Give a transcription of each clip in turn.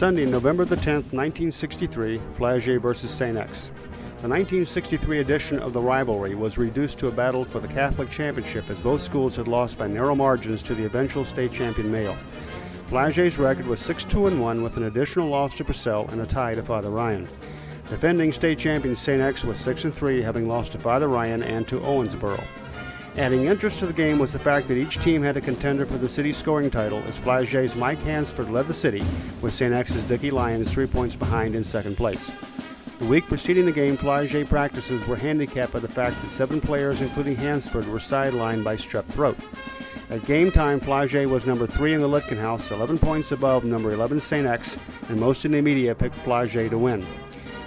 Sunday, November the 10th, 1963, Flaget versus St. X. The 1963 edition of the rivalry was reduced to a battle for the Catholic Championship as both schools had lost by narrow margins to the eventual state champion Male. Flaget's record was 6-2 1 with an additional loss to Purcell and a tie to Father Ryan. Defending state champion St. X was 6 3, having lost to Father Ryan and to Owensboro. Adding interest to the game was the fact that each team had a contender for the city scoring title as Flaget's Mike Hansford led the city, with St. X's Dickie Lyons three points behind in second place. The week preceding the game, Flaget practices were handicapped by the fact that seven players, including Hansford, were sidelined by strep throat. At game time, Flaget was number three in the Litkenhous, 11 points above number 11 St. X, and most in the media picked Flaget to win.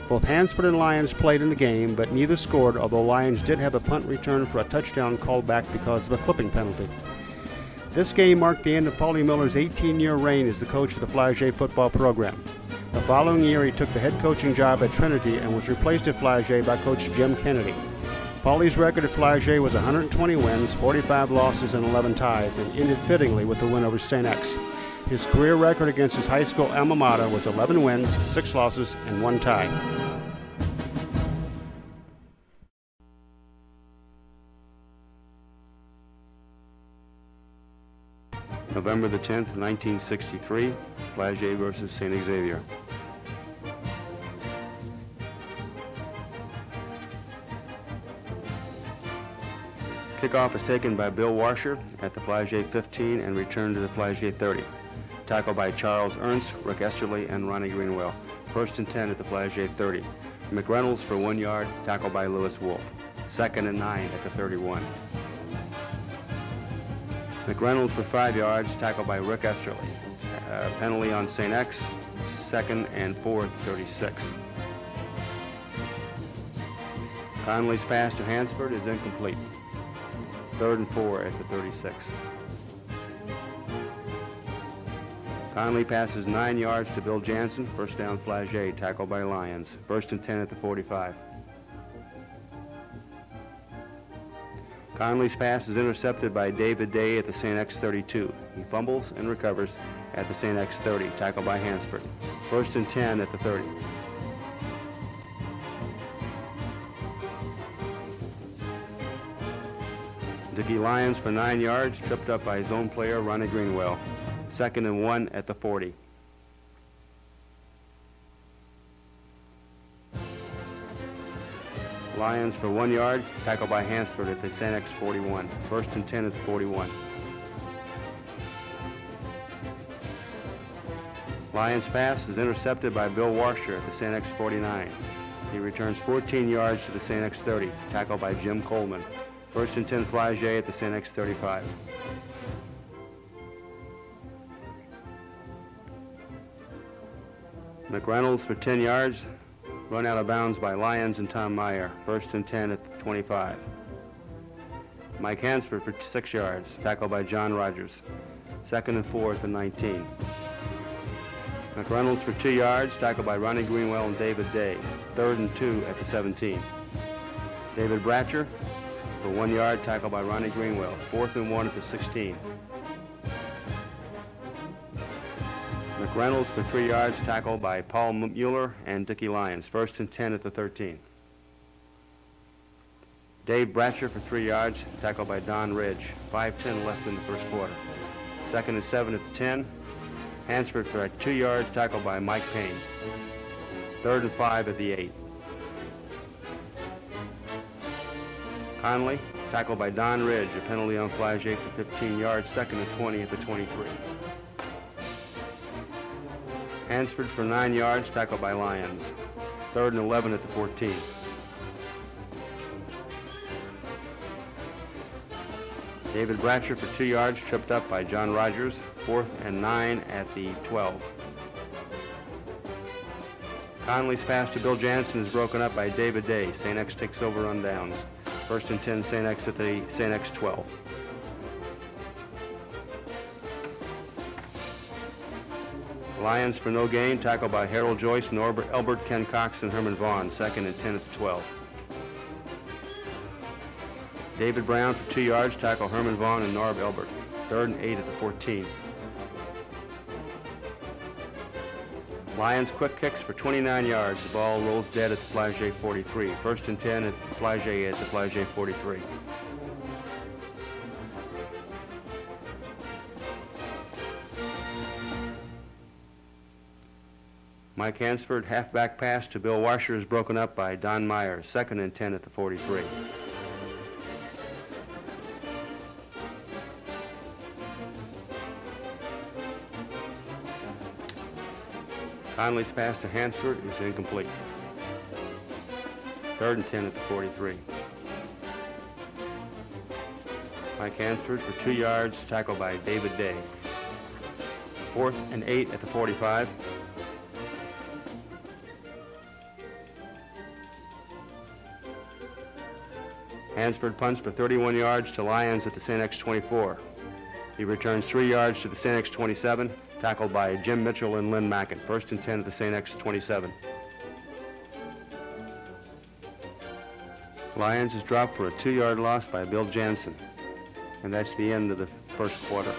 Both Hansford and Lyons played in the game, but neither scored, although Lyons did have a punt return for a touchdown called back because of a clipping penalty. This game marked the end of Paulie Miller's 18 year reign as the coach of the Flaget football program. The following year, he took the head coaching job at Trinity and was replaced at Flaget by Coach Jim Kennedy. Paulie's record at Flaget was 120 wins, 45 losses, and 11 ties, and ended fittingly with the win over St. X. His career record against his high school alma mater was 11 wins, 6 losses, and 1 tie. November the 10th, 1963, Flaget versus St. Xavier. Kickoff is taken by Bill Washer at the Flaget 15 and returned to the Flaget 30. Tackle by Charles Ernst, Rick Esterly, and Ronnie Greenwell. First and 10 at the Flaget 30. McReynolds for one yard, tackle by Lewis Wolf. Second and nine at the 31. McReynolds for five yards, tackled by Rick Esterly. Uh, penalty on St. X, second and fourth, 36. Conley's pass to Hansford is incomplete. Third and four at the 36. Conley passes nine yards to Bill Jansen. First down Flaget, tackled by Lyons. First and 10 at the 45. Conley's pass is intercepted by David Day at the St. X 32. He fumbles and recovers at the St. X 30, tackled by Hansford. First and 10 at the 30. Dickie Lyons for nine yards, tripped up by his own player, Ronnie Greenwell. Second and one at the 40. Lyons for one yard, tackled by Hansford at the St. X 41. First and 10 at the 41. Lyons pass is intercepted by Bill Washer at the St. X 49. He returns 14 yards to the St. X 30, tackled by Jim Coleman. First and 10 Flaget at the St. X 35. McReynolds for 10 yards, run out of bounds by Lyons and Tom Meyer. First and 10 at the 25. Mike Hansford for six yards, tackled by John Rogers. Second and four at the 19. McReynolds for two yards, tackled by Ronnie Greenwell and David Day. Third and two at the 17. David Bratcher for one yard, tackled by Ronnie Greenwell. Fourth and one at the 16. McReynolds for three yards, tackled by Paul Mueller and Dickie Lyons. First and 10 at the 13. Dave Bratcher for three yards, tackled by Don Ridge. 5-10 left in the first quarter. Second and seven at the 10. Hansford for a two yards, tackled by Mike Payne. Third and five at the eight. Conley, tackled by Don Ridge, a penalty on Flaget for 15 yards, second and 20 at the 23. Hansford for nine yards, tackled by Lyons. Third and 11 at the 14. David Bratcher for two yards, tripped up by John Rogers. Fourth and nine at the 12. Conley's pass to Bill Jansen is broken up by David Day. St. X takes over on downs. First and 10, St. X at the St. X 12. Lyons for no gain, tackled by Harold Joyce, Norbert Elbert, Ken Cox, and Herman Vaughn, second and 10 at the 12. David Brown for two yards, tackle Herman Vaughn and Norb Elbert, third and eight at the 14. Lyons quick kicks for 29 yards. The ball rolls dead at the Flaget 43. First and 10 at the Flaget at the Flaget 43. Mike Hansford, halfback pass to Bill Washer is broken up by Don Myers. Second and 10 at the 43. Conley's pass to Hansford is incomplete. Third and 10 at the 43. Mike Hansford for two yards, tackled by David Day. Fourth and eight at the 45. Hansford punts for 31 yards to Lyons at the St. X 24. He returns three yards to the St. X 27, tackled by Jim Mitchell and Lynn Mackin. First and 10 at the St. X 27. Lyons is dropped for a two-yard loss by Bill Jansen. And that's the end of the first quarter.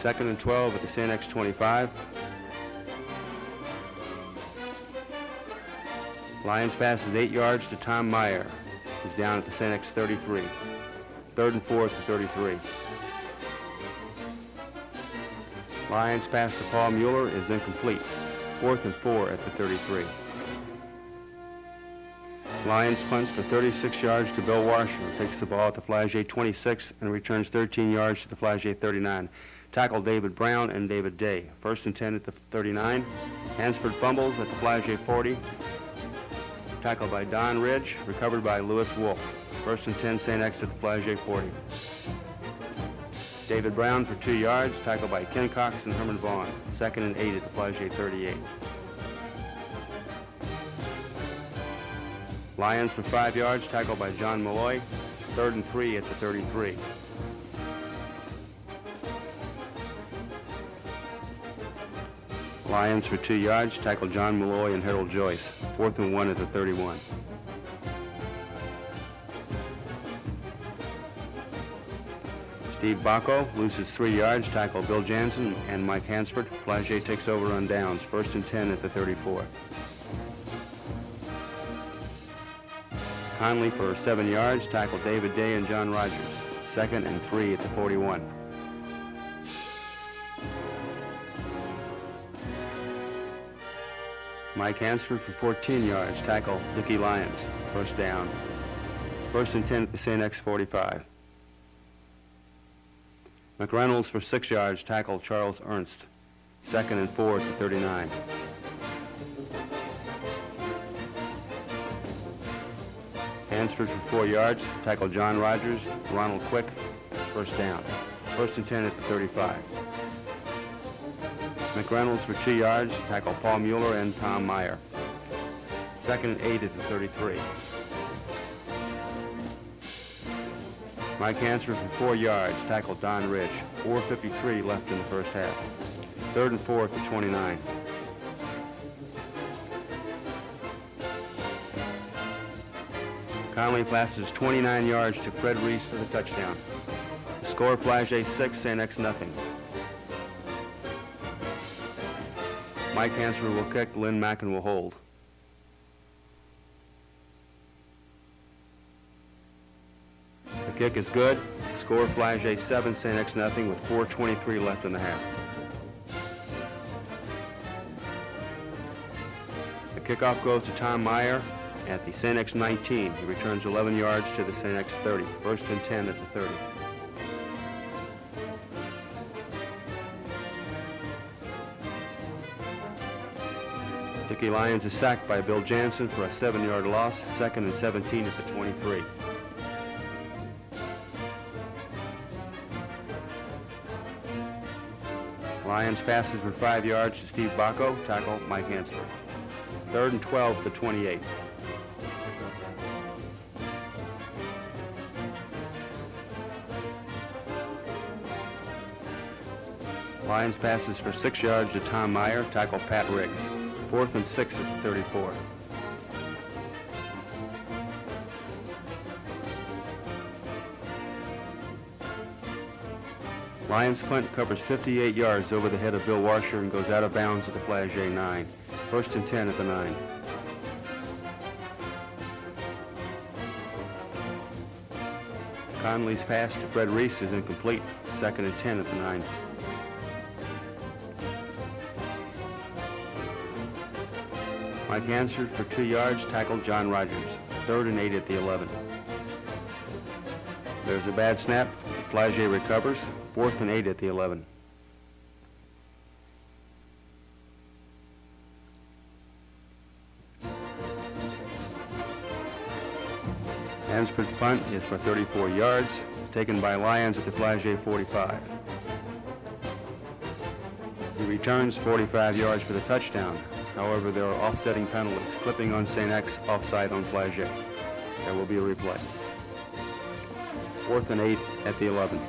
Second and 12 at the St. X 25. Lyons passes eight yards to Tom Meyer. who's down at the St. X 33. Third and fourth to 33. Lyons pass to Paul Mueller is incomplete. Fourth and four at the 33. Lyons punts for 36 yards to Bill Washer, takes the ball at the Flaget 26 and returns 13 yards to the Flaget 39. Tackle David Brown and David Day. First and 10 at the 39. Hansford fumbles at the Flaget 40. Tackled by Don Ridge, recovered by Lewis Wolf. First and 10, St. X at the Flaget 40. David Brown for two yards, tackled by Ken Cox and Herman Vaughn. Second and eight at the Flaget 38. Lyons for five yards, tackled by John Malloy. Third and three at the 33. Lyons for two yards, tackle John Malloy and Harold Joyce. Fourth and one at the 31. Steve Bacco loses three yards, tackle Bill Jansen and Mike Hansford. Flaget takes over on downs, first and 10 at the 34. Conley for seven yards, tackle David Day and John Rogers. Second and three at the 41. Mike Hansford for 14 yards, tackle Dickie Lyons, first down. First and 10 at the St. X 45. McReynolds for six yards, tackle Charles Ernst. Second and four at the 39. Hansford for four yards, tackle John Rogers, Ronald Quick, first down. First and 10 at the 35. McReynolds for two yards, to tackle Paul Mueller and Tom Meyer. Second and eight at the 33. Mike Hansford for four yards, tackle Don Ridge. 4.53 left in the first half. Third and fourth at 29. Conley passes 29 yards to Fred Reese for the touchdown. The score Flaget 6, St. X nothing. Mike Hansford will kick, Lynn Mackin will hold. The kick is good. Score Flaget 7, St. X nothing with 4.23 left in the half. The kickoff goes to Tom Meyer at the St. X 19. He returns 11 yards to the St. X 30. First and 10 at the 30. Dickie Lyons is sacked by Bill Jansen for a seven-yard loss, second and 17 at the 23. Lyons passes for five yards to Steve Bacco, tackle Mike Hansford. Third and 12 at the 28. Lyons passes for six yards to Tom Meyer, tackle Pat Riggs. Fourth and six at the 34. Lyons punt covers 58 yards over the head of Bill Washer and goes out of bounds at the Flaget 9. First and 10 at the 9. Conley's pass to Fred Reese is incomplete. Second and 10 at the 9. Mike Hansford for two yards tackled John Rogers. Third and 8 at the 11. There's a bad snap. Flaget recovers. Fourth and 8 at the 11. Hansford's punt is for 34 yards, taken by Lyons at the Flaget 45. He returns 45 yards for the touchdown. However, there are offsetting penalties, clipping on St. X, offside on Flaget. There will be a replay. Fourth and eight at the 11.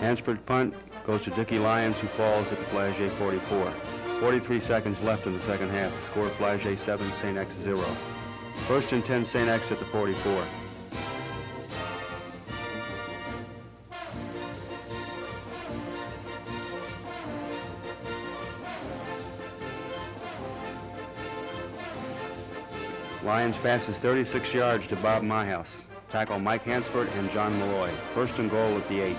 Hansford punt goes to Dickie Lyons, who falls at the Flaget 44. 43 seconds left in the second half. Score Flaget 7, St. X 0. First and 10, St. X at the 44. Lyons passes 36 yards to Bob Myhouse. Tackle Mike Hansford and John Malloy. First and goal at the 8.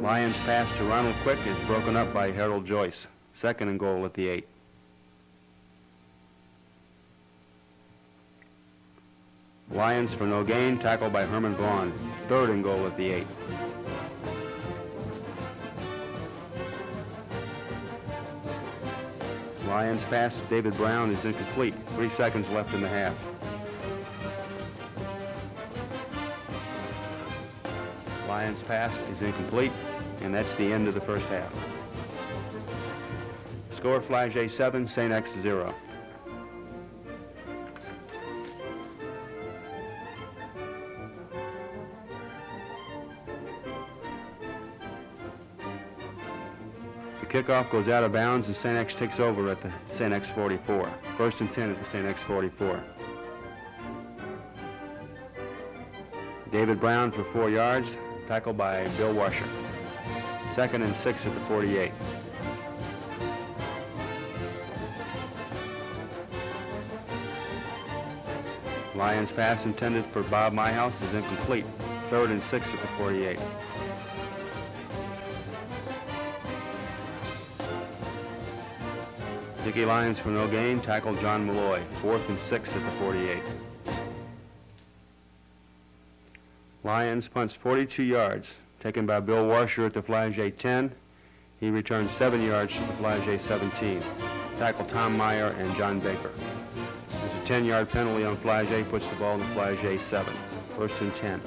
Lyons pass to Ronald Quick is broken up by Harold Joyce. Second and goal at the 8. Lyons for no gain, tackled by Herman Vaughn. Third and goal at the 8. Lyons pass to David Brown is incomplete. Three seconds left in the half. Lyons pass is incomplete, and that's the end of the first half. Score Flaget 7, St. X 0. Kickoff goes out of bounds and St. X takes over at the St. X 44. First and 10 at the St. X 44. David Brown for four yards, tackled by Bill Washer. Second and six at the 48. Lyons pass intended for Bob Myhouse is incomplete. Third and six at the 48. Dickie Lyons for no gain, tackled John Malloy, fourth and six at the 48. Lyons punts 42 yards, taken by Bill Washer at the Flaget 10. He returns seven yards to the Flaget 17. Tackle Tom Meyer and John Baker. There's a 10-yard penalty on Flaget, puts the ball in the Flaget 7. First and 10.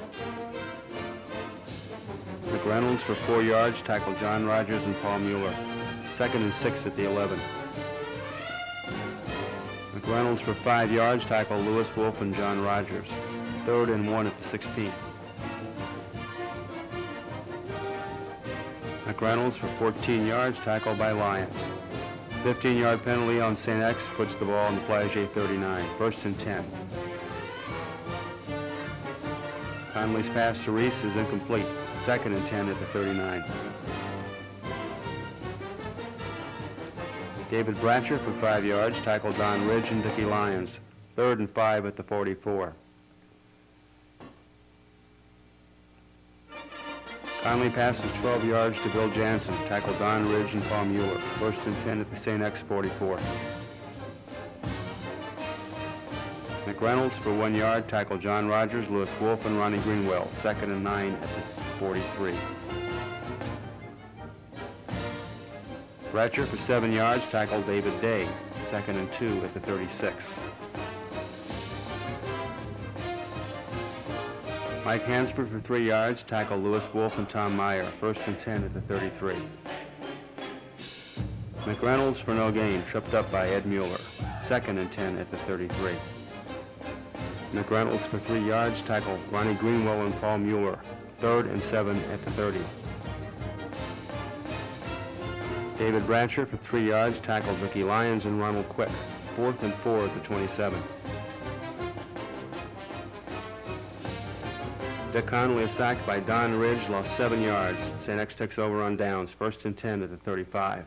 McReynolds for four yards, tackled John Rogers and Paul Mueller. Second and six at the 11. Reynolds for five yards, tackle Lewis Wolf and John Rogers. Third and one at the 16. McReynolds for 14 yards, tackled by Lyons. 15-yard penalty on St. X puts the ball in the Flaget 39. First and 10. Conley's pass to Reese is incomplete. Second and 10 at the 39. David Bratcher for five yards, tackled Don Ridge and Dickie Lyons. Third and five at the 44. Conley passes 12 yards to Bill Jansen, tackled Don Ridge and Paul Mueller. First and 10 at the St. X 44. McReynolds for one yard, tackled John Rogers, Lewis Wolf, and Ronnie Greenwell. Second and nine at the 43. Bratcher for seven yards tackled David Day, second and two at the 36. Mike Hansford for three yards tackled Lewis Wolf and Tom Meyer, first and 10 at the 33. McReynolds for no gain, tripped up by Ed Mueller, second and 10 at the 33. McReynolds for three yards tackled Ronnie Greenwell and Paul Mueller, third and seven at the 30. David Bratcher for three yards tackled Ricky Lyons and Ronald Quick. Fourth and four at the 27. Dick Connolly is sacked by Don Ridge, lost seven yards. St. X takes over on downs, first and 10 at the 35.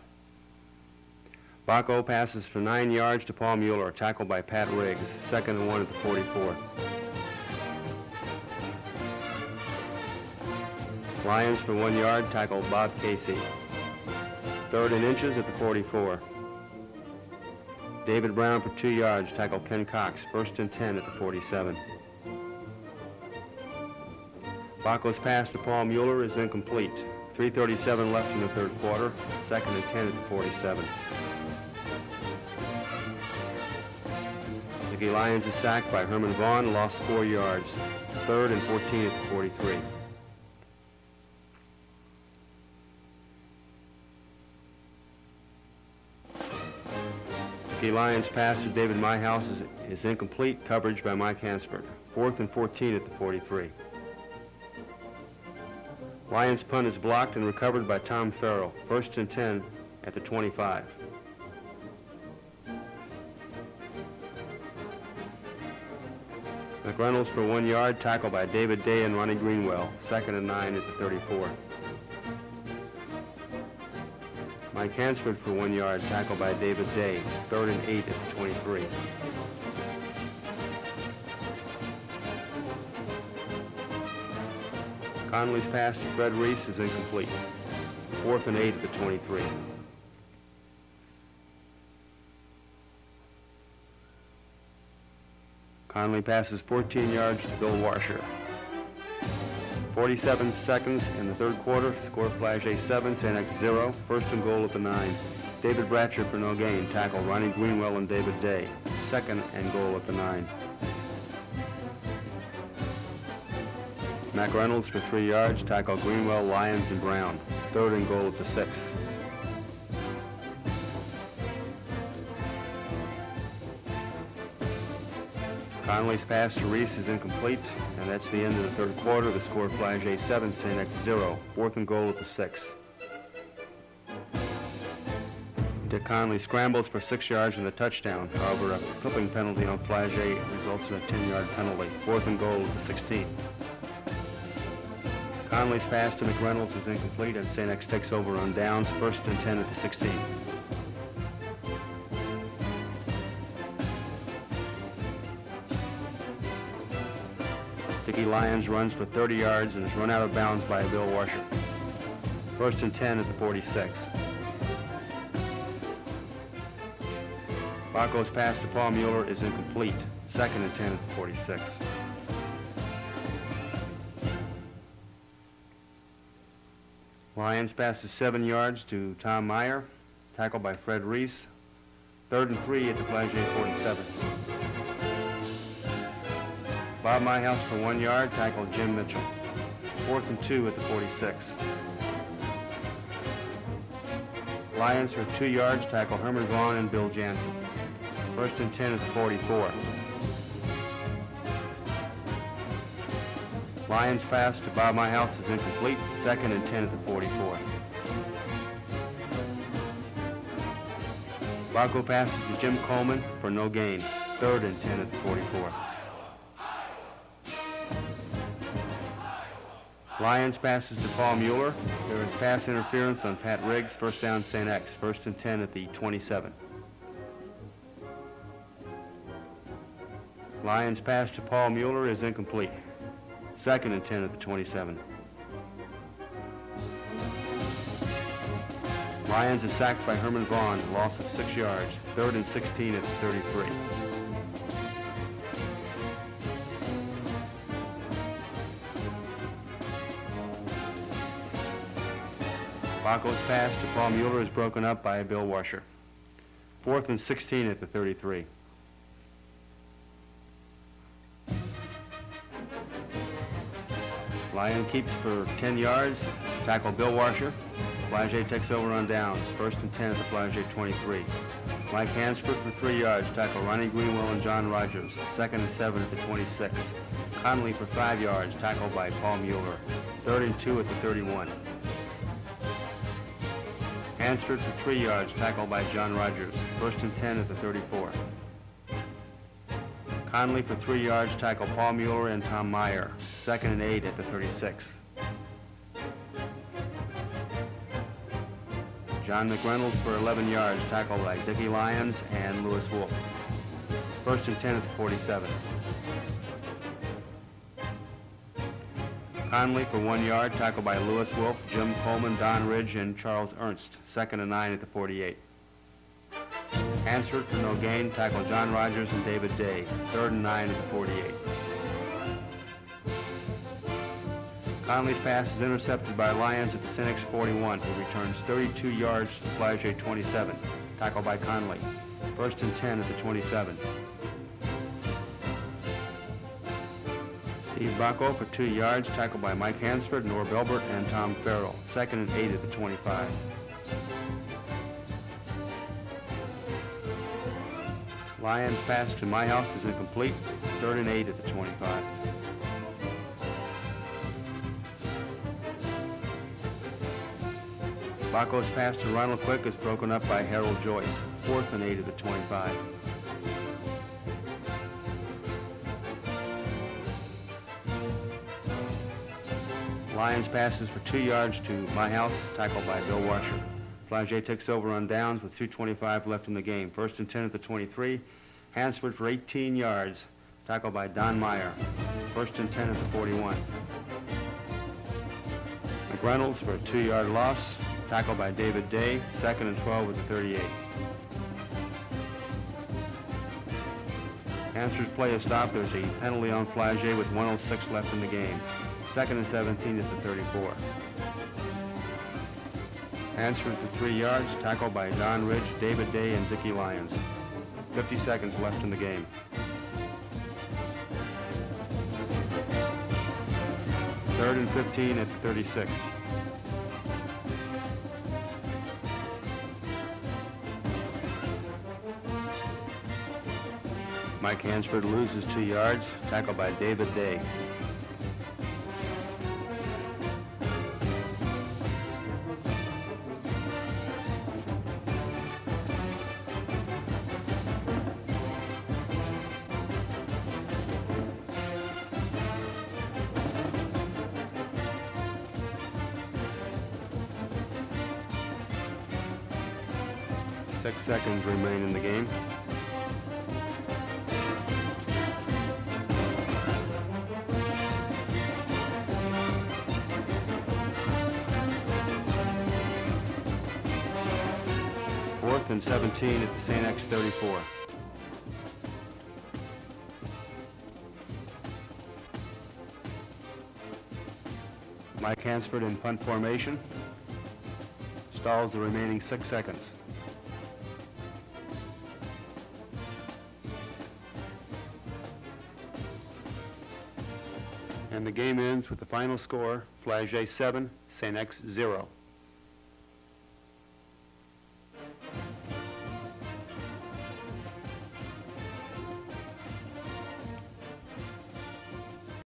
Baco passes for nine yards to Paul Mueller, tackled by Pat Riggs, second and one at the 44. Lyons for one yard, tackled Bob Casey. Third and inches at the 44. David Brown for two yards, tackled Ken Cox, first and 10 at the 47. Baco's pass to Paul Mueller is incomplete. 3.37 left in the third quarter, second and 10 at the 47. Ricky Lyons is sacked by Herman Vaughn, lost four yards. Third and 14 at the 43. Ricky Lyons' pass to David Myhouse is, is incomplete coverage by Mike Hansford. Fourth and 14 at the 43. Lyons punt is blocked and recovered by Tom Farrell. First and 10 at the 25. McReynolds for one yard, tackle by David Day and Ronnie Greenwell. Second and nine at the 34. Mike Hansford for one yard, tackle by David Day. Third and eight at the 23. Connolly's pass to Fred Reese is incomplete. Fourth and eight at the 23. Connolly passes 14 yards to Bill Washer. 47 seconds in the third quarter. Score Flaget 7, St. X 0. First and goal at the 9. David Bratcher for no gain. Tackle Ronnie Greenwell and David Day. Second and goal at the 9. McReynolds for three yards. Tackle Greenwell, Lyons, and Brown. Third and goal at the 6. Connolly's pass to Reese is incomplete, and that's the end of the third quarter. The score Flaget 7, St. X 0. Fourth and goal at the 6. Dick Connolly scrambles for six yards and the touchdown. However, a clipping penalty on Flaget results in a 10-yard penalty. Fourth and goal at the 16. Conley's pass to McReynolds is incomplete, and St. X takes over on downs, first and 10 at the 16. Dickie Lyons runs for 30 yards and is run out of bounds by Bill Washer. First and 10 at the 46. Baco's pass to Paul Mueller is incomplete. Second and 10 at the 46. Lyons passes seven yards to Tom Meyer. Tackled by Fred Reese. Third and three at the Flaget 47. Bob Myhouse for one yard, tackled Jim Mitchell. Fourth and two at the 46. Lyons for two yards, tackle Herman Vaughn and Bill Jansen. First and 10 at the 44. Lyons pass to Bob Myhouse is incomplete. Second and 10 at the 44. Baco passes to Jim Coleman for no gain. Third and 10 at the 44. Lyons passes to Paul Mueller. There is pass interference on Pat Riggs. First down, St. X. First and 10 at the 27. Lyons pass to Paul Mueller is incomplete. Second and 10 at the 27. Lyons is sacked by Herman Vaughn, loss of six yards. Third and 16 at the 33. Baco's pass to Paul Mueller is broken up by Bill Washer. Fourth and 16 at the 33. Lyon keeps for 10 yards. Tackle Bill Washer. Flaget takes over on downs. First and 10 at the Flaget 23. Mike Hansford for three yards. Tackle Ronnie Greenwell and John Rogers. Second and seven at the 26. Connolly for five yards. Tackled by Paul Mueller. Third and two at the 31. Hansford for three yards, tackled by John Rogers. First and 10 at the 34. Conley for three yards, tackle Paul Mueller and Tom Meyer. Second and eight at the 36. John McReynolds for 11 yards, tackled by Dickie Lyons and Lewis Wolf. First and 10 at the 47. Conley for one yard, tackled by Lewis Wolf, Jim Coleman, Don Ridge, and Charles Ernst. Second and nine at the 48. Hansford for no gain, tackle John Rogers and David Day. Third and nine at the 48. Conley's pass is intercepted by Lyons at the St. X 41, who returns 32 yards to Flaget 27. Tackled by Conley. First and 10 at the 27. Steve Bacco for two yards, tackled by Mike Hansford, Norb Elbert, and Tom Farrell. Second and eight at the 25. Lyons pass to Myhouse is incomplete. Third and eight at the 25. Bacco's pass to Ronald Quick is broken up by Harold Joyce. Fourth and eight at the 25. Lyons passes for two yards to Myhouse, tackled by Bill Washer. Flaget takes over on downs with 2.25 left in the game. First and 10 at the 23. Hansford for 18 yards, tackled by Don Meyer. First and 10 at the 41. McReynolds for a two-yard loss, tackled by David Day. Second and 12 at the 38. Hansford's play is stopped. There's a penalty on Flaget with 106 left in the game. Second and 17 at the 34. Hansford for three yards, tackled by Don Ridge, David Day, and Dickie Lyons. 50 seconds left in the game. Third and 15 at the 36. Mike Hansford loses two yards, tackled by David Day. and 17 at the St. X 34. Mike Hansford in punt formation. Stalls the remaining six seconds. And the game ends with the final score, Flaget 7, St. X 0.